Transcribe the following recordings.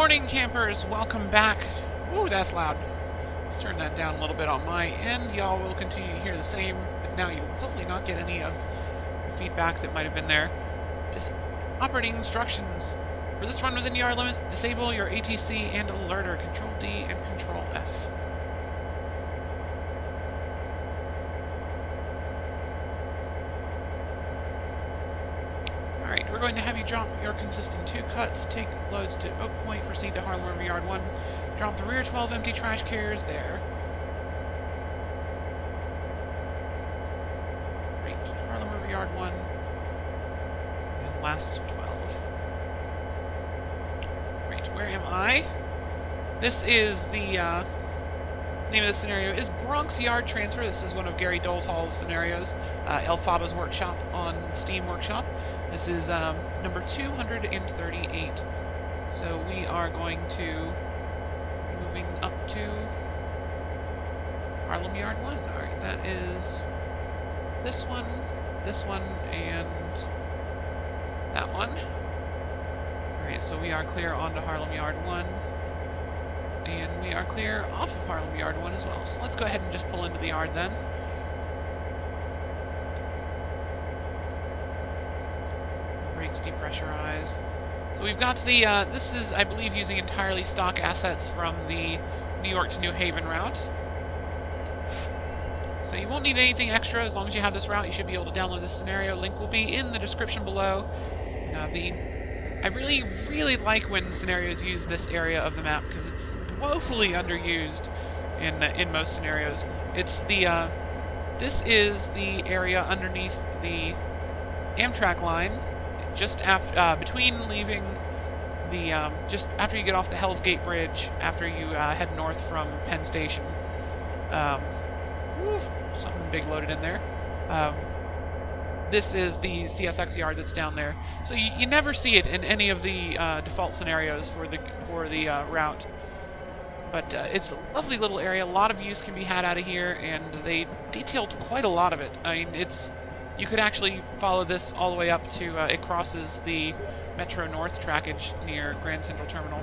morning, campers. Welcome back. Ooh, that's loud. Let's turn that down a little bit on my end. Y'all will continue to hear the same, but now you will hopefully not get any of the feedback that might have been there. Just operating instructions. For this run within yard limits, disable your ATC and alerter. Control D and Control F. drop your consisting two cuts, take loads to Oak Point, proceed to Harlem River Yard 1, drop the rear 12 empty trash carriers there. Great, Harlem River Yard 1, and last 12. Great, where am I? This is the, uh, name of the scenario is Bronx Yard Transfer. This is one of Gary Dolezal's scenarios, uh, Elphaba's workshop on Steam Workshop. This is um, number 238. So we are going to moving up to Harlem Yard 1. Alright, that is this one, this one, and that one. Alright, so we are clear onto Harlem Yard 1. And we are clear off of Harlem Yard 1 as well. So let's go ahead and just pull into the yard then. Depressurize. So we've got the, uh, this is, I believe, using entirely stock assets from the New York to New Haven route. So you won't need anything extra as long as you have this route. You should be able to download this scenario. Link will be in the description below. Uh, the I really, really like when scenarios use this area of the map because it's woefully underused in in most scenarios. It's the uh, this is the area underneath the Amtrak line, just after uh, between leaving the um, just after you get off the Hell's Gate Bridge, after you uh, head north from Penn Station. Um, something big loaded in there. Um, this is the CSX yard that's down there. So you, you never see it in any of the uh, default scenarios for the for the uh, route. But uh, it's a lovely little area. A lot of use can be had out of here, and they detailed quite a lot of it. I mean, it's you could actually follow this all the way up to uh, it crosses the Metro North trackage near Grand Central Terminal.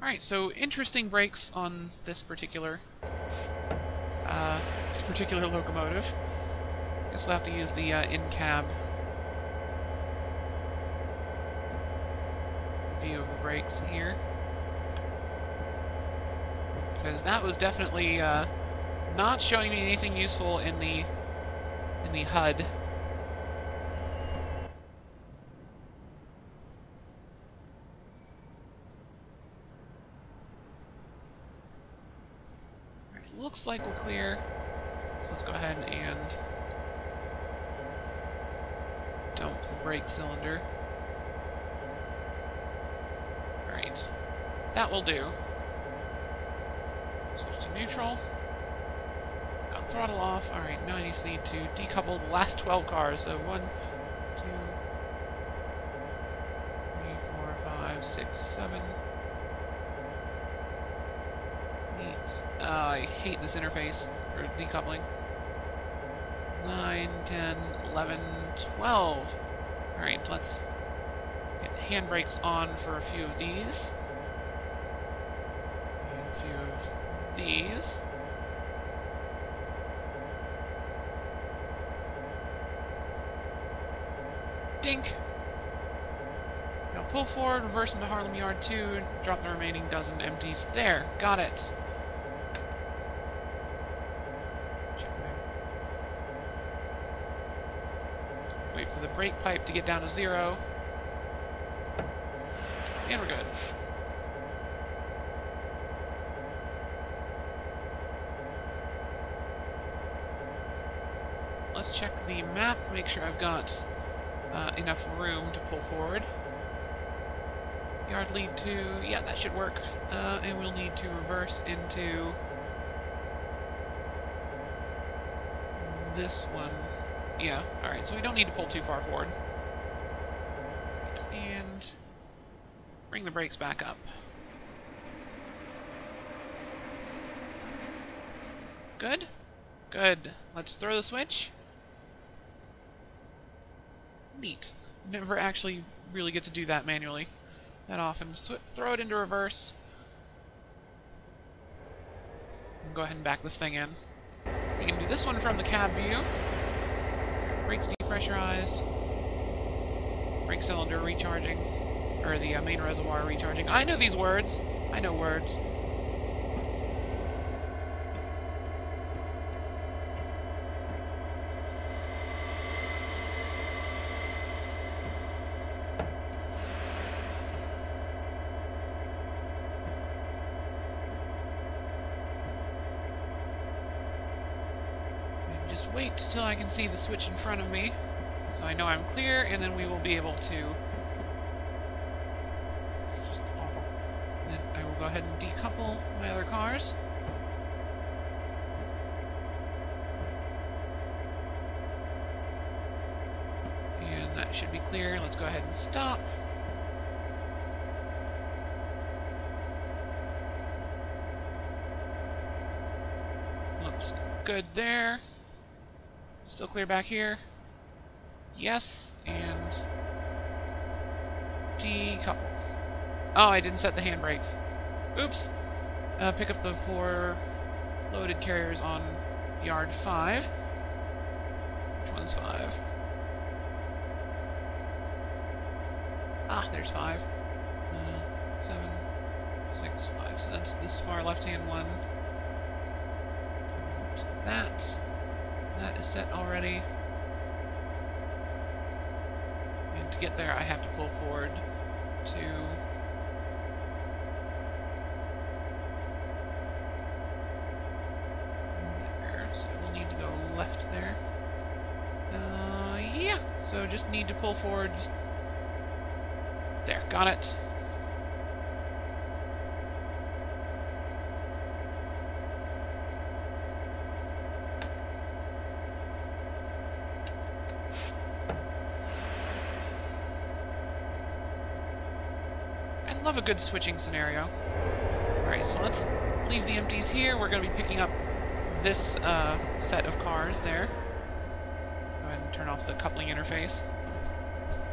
Alright, so interesting brakes on this particular uh, this particular locomotive. I Guess we'll have to use the uh, in-cab view of the brakes here. Because that was definitely uh, not showing me anything useful in the in the HUD. looks like we're clear. So let's go ahead and dump the brake cylinder. Alright. That will do. Switch to neutral. Got throttle off. Alright, now I just need to decouple the last 12 cars. So one, two, three, four, five, six, seven. Uh, I hate this interface for decoupling. 9, 10, 11, 12. Alright, let's get handbrakes on for a few of these. And a few of these. Dink! Now pull forward, reverse into Harlem Yard 2, drop the remaining dozen empties. There, got it. Wait for the brake pipe to get down to zero. And we're good. Let's check the map, make sure I've got uh, enough room to pull forward. Yard lead to, yeah, that should work. Uh, and we'll need to reverse into this one. Yeah, alright, so we don't need to pull too far forward. And bring the brakes back up. Good? Good. Let's throw the switch. Neat. Never actually really get to do that manually that often. Throw it into reverse. And go ahead and back this thing in. We can do this one from the cab view. Brakes depressurized. Brake cylinder recharging. Or the uh, main reservoir recharging. I know these words. I know words. Just wait till I can see the switch in front of me, so I know I'm clear, and then we will be able to... It's just awful. Then I will go ahead and decouple my other cars. And that should be clear. Let's go ahead and stop. Looks good there. Still clear back here. Yes, and decouple. Oh, I didn't set the handbrakes. Oops. Uh, pick up the four loaded carriers on yard 5. Which one's 5? Ah, there's 5. Uh, 7, 6, 5. So that's this far left-hand one. That. That is set already. And to get there, I have to pull forward to... There, so we'll need to go left there. Uh, yeah, so just need to pull forward... There, got it. Good switching scenario. Alright, so let's leave the empties here. We're going to be picking up this uh, set of cars there. Go ahead and turn off the coupling interface.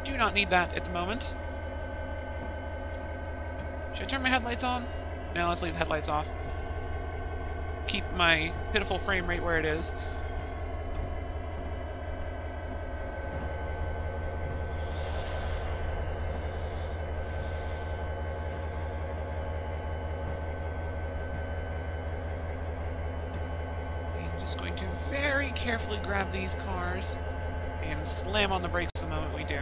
Do not need that at the moment. Should I turn my headlights on? No, let's leave the headlights off. Keep my pitiful frame rate where it is. Grab these cars and slam on the brakes the moment we do.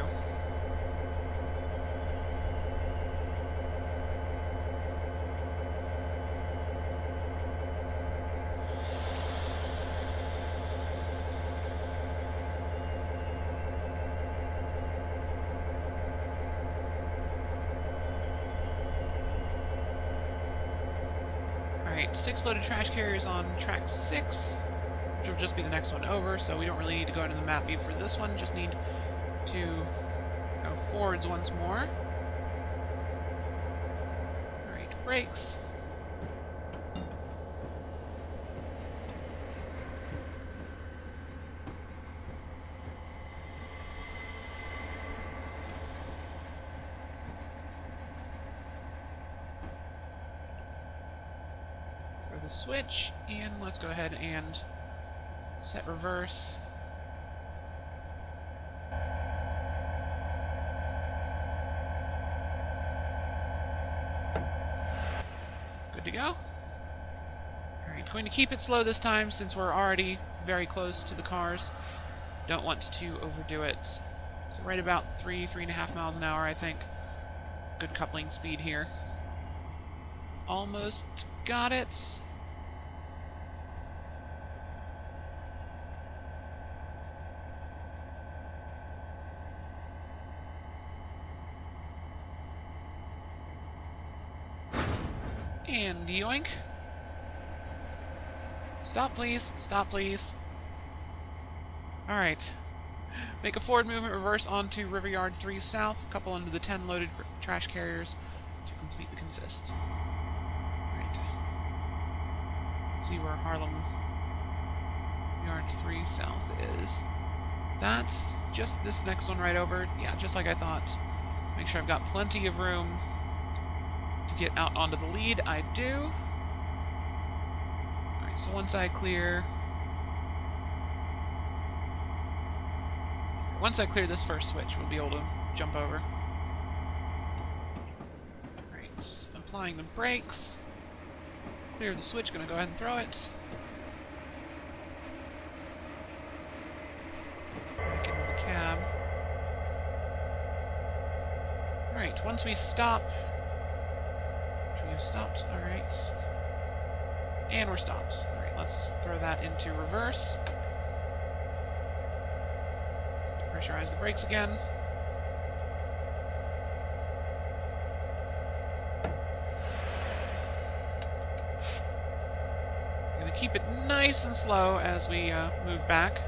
Alright, six loaded trash carriers on track six which just be the next one over, so we don't really need to go into the map view for this one, just need to go forwards once more. Alright, brakes. Switch, and let's go ahead and Set reverse. Good to go. Alright, going to keep it slow this time since we're already very close to the cars. Don't want to overdo it. So right about three, three and a half miles an hour, I think. Good coupling speed here. Almost got it. And yoink. Stop, please. Stop, please. Alright. Make a forward movement reverse onto River Yard 3 South, couple under the 10 loaded trash carriers to complete the consist. Alright. See where Harlem Yard 3 South is. That's just this next one right over. Yeah, just like I thought. Make sure I've got plenty of room to get out onto the lead. I do. So once I clear... Once I clear this first switch, we'll be able to jump over. Alright, applying the brakes. Clear the switch, gonna go ahead and throw it. Into the cab. Alright, once we stop... We have stopped, alright. And we're stopped. Alright, let's throw that into reverse. Pressurize the brakes again. Gonna keep it nice and slow as we uh, move back.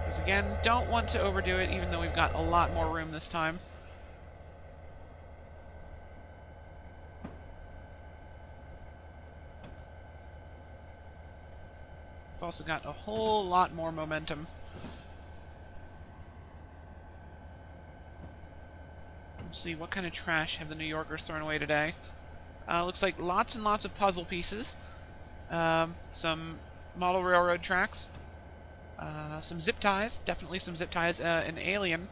Because again, don't want to overdo it even though we've got a lot more room this time. Also got a whole lot more momentum. Let's see, what kind of trash have the New Yorkers thrown away today? Uh, looks like lots and lots of puzzle pieces. Um, some model railroad tracks. Uh, some zip ties, definitely some zip ties. Uh, an alien.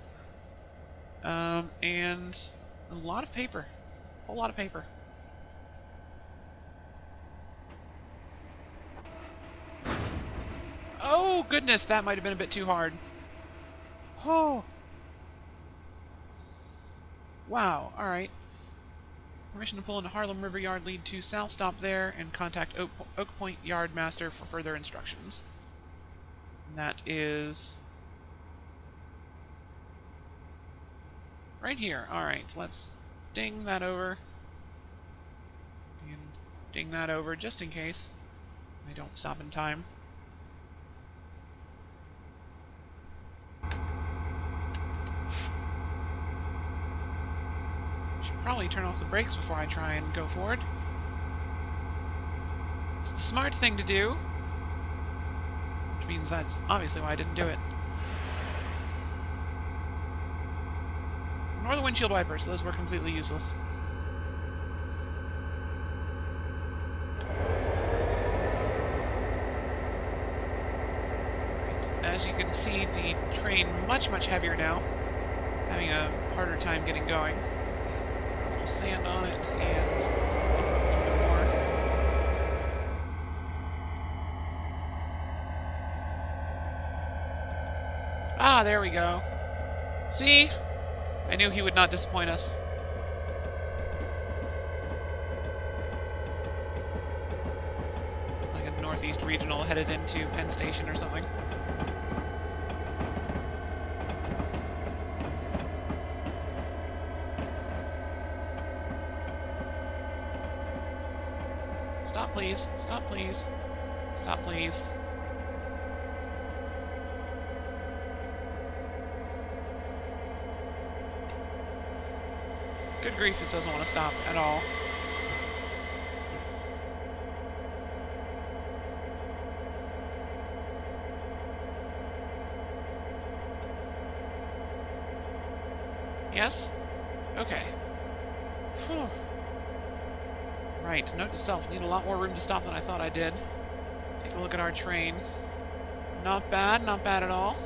Um, and a lot of paper. A whole lot of paper. Oh, goodness, that might have been a bit too hard. Oh. Wow, alright. Permission to pull into Harlem River Yard lead to south stop there and contact Oak, Oak Point Yard Master for further instructions. And that is... Right here. Alright, let's ding that over. And ding that over just in case I don't stop in time. Turn off the brakes before I try and go forward. It's the smart thing to do. Which means that's obviously why I didn't do it. Nor the windshield wipers, those were completely useless. As you can see, the train much, much heavier now. Having a harder time getting going sand on it and. Ah, there we go. See? I knew he would not disappoint us. Like a Northeast Regional headed into Penn Station or something. Stop, please. Stop, please. Stop, please. Good grief, this doesn't want to stop at all. Yes? Okay. Whew. Right, note to self, need a lot more room to stop than I thought I did. Take a look at our train. Not bad, not bad at all.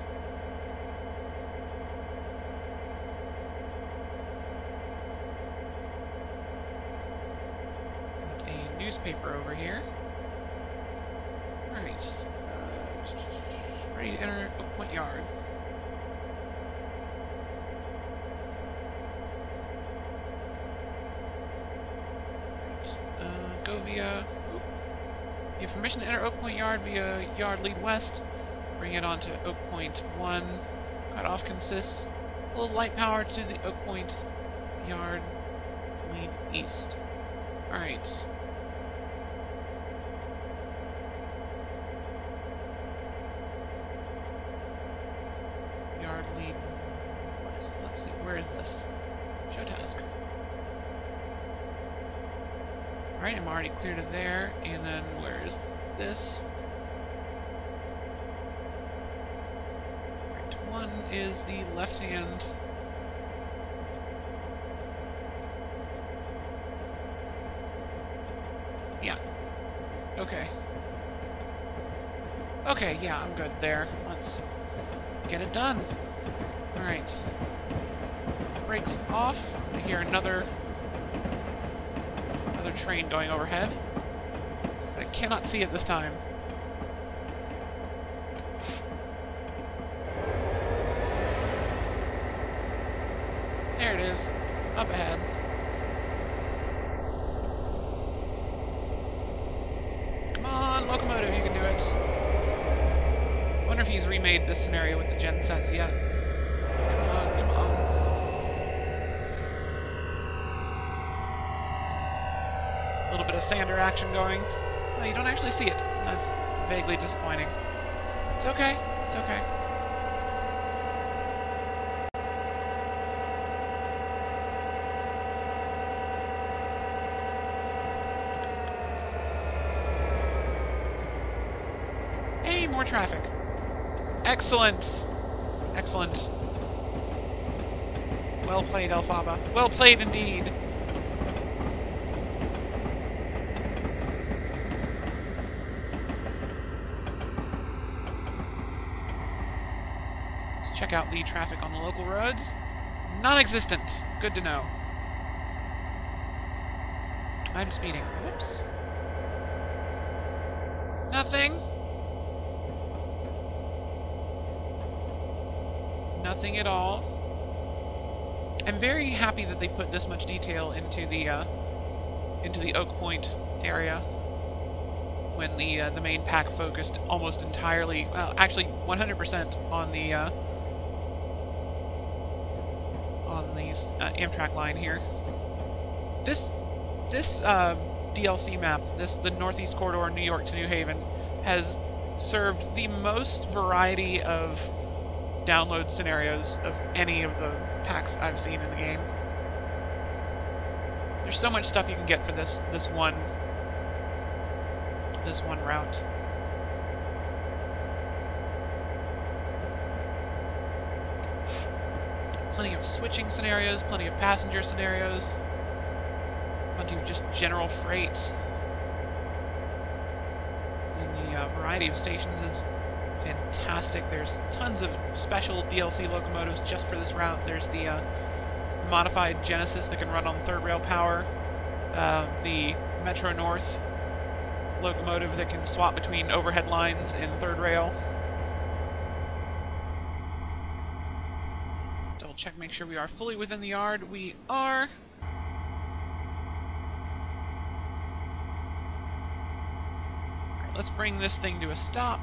A newspaper over here. Right. Uh, ready to enter Oak Point Yard. Permission to enter Oak Point Yard via Yard Lead West. Bring it on to Oak Point 1. Cutoff consists a little light power to the Oak Point Yard Lead East. Alright. Yard Lead West. Let's see, where is this? Show task. Alright, I'm already clear to there, and then where is this? Right, one is the left hand. Yeah. Okay. Okay, yeah, I'm good there. Let's get it done. Alright. Brakes off. I hear another train going overhead. I cannot see it this time. There it is. Up ahead. Come on, locomotive, you can do it. wonder if he's remade this scenario with the gen sets yet. Come on, come on. A little of sander action going. You don't actually see it. That's vaguely disappointing. It's okay. It's okay. Hey, more traffic. Excellent. Excellent. Well played, Elphaba. Well played indeed. Out the traffic on the local roads. Non-existent. Good to know. I'm speeding. Whoops. Nothing. Nothing at all. I'm very happy that they put this much detail into the uh, into the Oak Point area when the uh, the main pack focused almost entirely, well, actually 100% on the uh, on the uh, Amtrak line here. This this uh, DLC map, this the Northeast Corridor, New York to New Haven, has served the most variety of download scenarios of any of the packs I've seen in the game. There's so much stuff you can get for this this one this one route. Plenty of switching scenarios, plenty of passenger scenarios, plenty of just general freight. And the uh, variety of stations is fantastic. There's tons of special DLC locomotives just for this route. There's the uh, modified Genesis that can run on third rail power, uh, the Metro North locomotive that can swap between overhead lines and third rail. Check, make sure we are fully within the yard. We are. Let's bring this thing to a stop.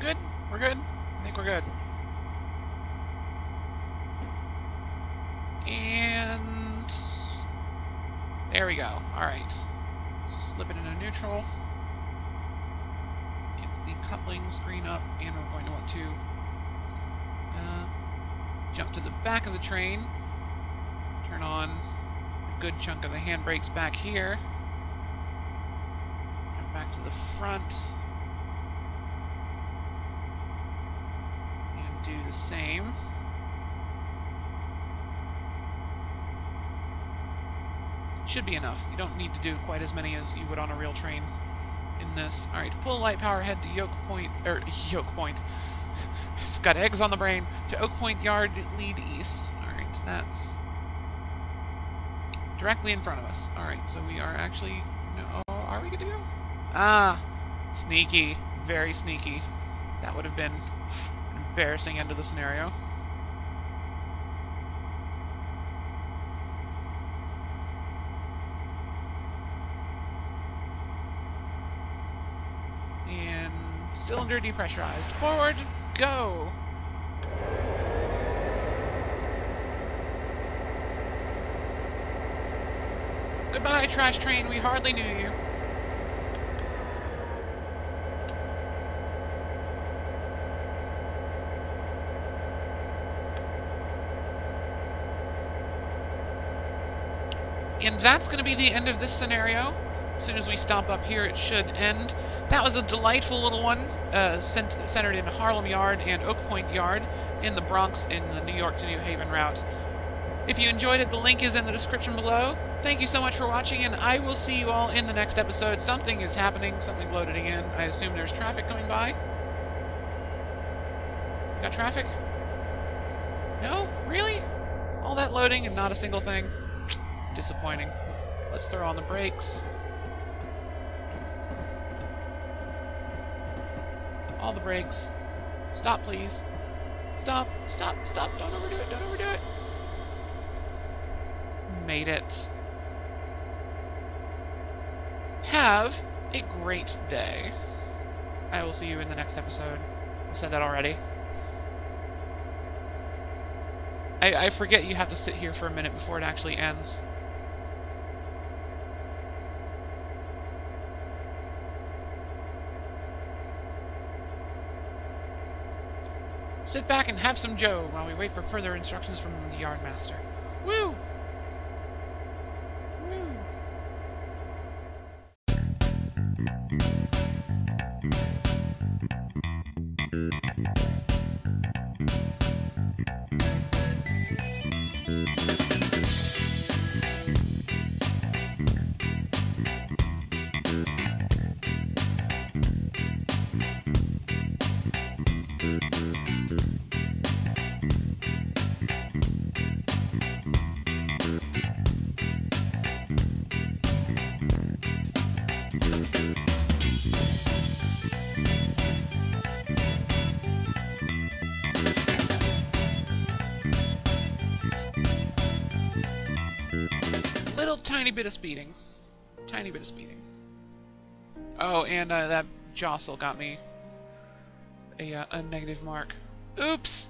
Good? We're good? I think we're good. And... There we go. Alright. Slip it into neutral. Get the coupling screen up, and we're going to want to uh, jump to the back of the train. Turn on a good chunk of the handbrakes back here. Jump back to the front. do the same. Should be enough. You don't need to do quite as many as you would on a real train in this. Alright, pull light power head to Yoke Point, er, Yoke Point. I've got eggs on the brain. To Oak Point Yard, lead east. Alright, that's directly in front of us. Alright, so we are actually, no, are we good to go? Ah, sneaky, very sneaky. That would have been embarrassing end of the scenario. And cylinder depressurized. Forward, go! Goodbye, trash train. We hardly knew you. That's going to be the end of this scenario. As soon as we stop up here, it should end. That was a delightful little one, uh, cent centered in Harlem Yard and Oak Point Yard in the Bronx in the New York to New Haven route. If you enjoyed it, the link is in the description below. Thank you so much for watching, and I will see you all in the next episode. Something is happening, something loaded in. I assume there's traffic coming by. Got traffic? No? Really? All that loading and not a single thing? Disappointing. Let's throw on the brakes. All the brakes. Stop, please. Stop, stop, stop. Don't overdo it, don't overdo it. Made it. Have a great day. I will see you in the next episode. I've said that already. I, I forget you have to sit here for a minute before it actually ends. Sit back and have some joe while we wait for further instructions from the yardmaster. Woo! Bit of speeding. Tiny bit of speeding. Oh, and uh, that jostle got me a, uh, a negative mark. Oops!